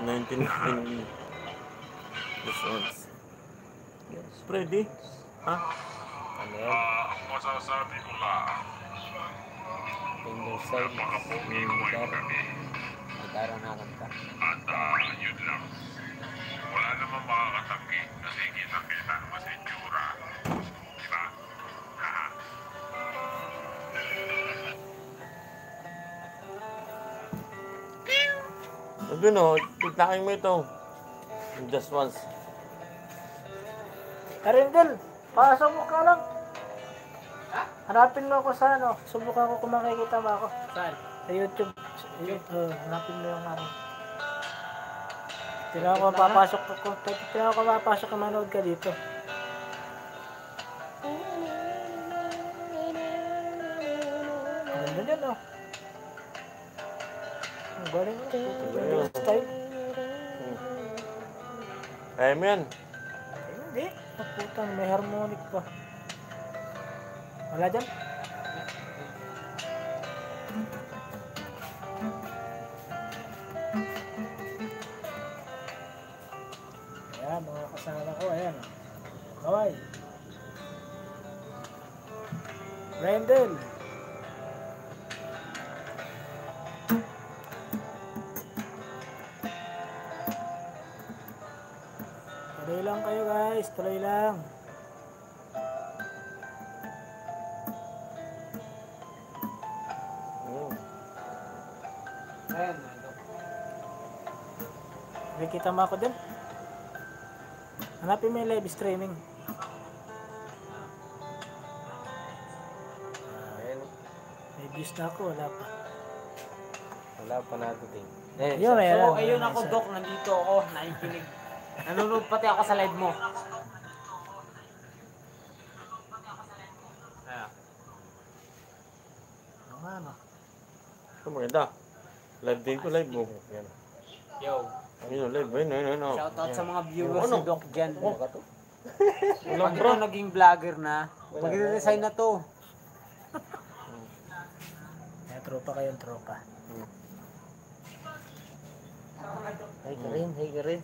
Nineteen in this ones. Freddy? Ha? Ano yan? ang masasabi ko lang, Finger side. napakabuhay kami. Gitara na kanta. At ah, yun Sabi no, tignakin mo ito. Just once. Karindel, pasok mo ka lang. Hanapin mo ako sa ano, subukan ko kung makikita mo ako. Saan? Sa YouTube. Uh, hanapin mo yung ano. Tingnan ko mapapasok ko, tingnan ko mapapasok ka manood ka dito. Ganda dyan oh. Ang galing mo. Yung style. Kaya mo yan. Hindi. Oh, putang, may harmonic pa. Wala dyan? Ayan, mga kasama ko. Ayan. Kawai. Brandon. Tuloy lang kayo guys. Tuloy lang. Mm. Ayan? Nakikita mo ako din. Hanapin mo yung live streaming. Ayan. May views na ako. Wala pa. Wala pa natin. Eh, Ayun, so, ayan. ayun ako, Dok. Nandito ako. Nakikinig. Nanonood pati ako sa live mo. Ayan. Oo nga no. Ito maganda. Live din ko, live mo. Yan. Yo. Ayun, live. Ayun, ayun, ayun. Shoutout sa mga viewers Ano? ni Doc dyan. Walang Pag bro. ito naging vlogger na, magre-resign na to. Kaya tropa kayong tropa. Hey, Karin. Hey, Karin.